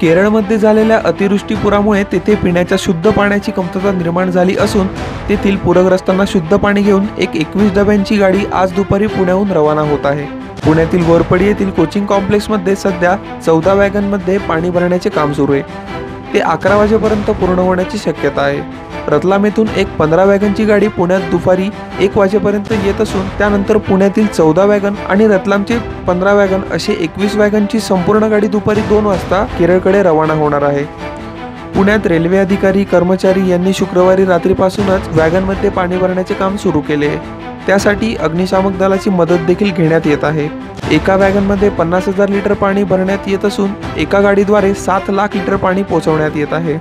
केरळमध्ये झालेल्या अतिवृष्टीपुरामुळे तेथे पिण्याच्या शुद्ध पाण्याची कमतरता निर्माण झाली असून तेथील पूरग्रस्तांना शुद्ध पाणी घेऊन एक एकवीस डब्यांची गाडी आज दुपारी पुण्याहून रवाना होत आहे. पुण्यातील वरपडी येथील कोचिंग कॉम्प्लेक्समध्ये सध्या चौदा वॅगनमध्ये पाणी भरण्याचे काम सुरू आहे. ते अकरा वाजेपर्यंत पूर्ण होण्याची शक्यता आहे. रतलाम येथून एक पंधरा वॅगनची गाडी पुण्यात दुपारी एक वाजेपर्यंत येत असून त्यानंतर पुण्यातील चौदा वॅगन आणि रतलामचे पंधरा वॅगन असे एकवीस वॅगनची संपूर्ण गाडी दुपारी दोन वाजता केरळकडे रवाना होणार आहे. पुण्यात रेल्वे अधिकारी कर्मचारी यांनी शुक्रवारी रात्रीपासूनच वॅगनमध्ये पाणी भरण्याचे काम सुरू केले आहे. त्यासाठी अग्निशामक दलाची मदत देखील घेण्यात येत आहे. एका वॅगनमध्ये पन्नास हजार लिटर पाणी भरण्यात येत असून एका गाडीद्वारे सात लाख लिटर पाणी पोहोचवण्यात येत आहे.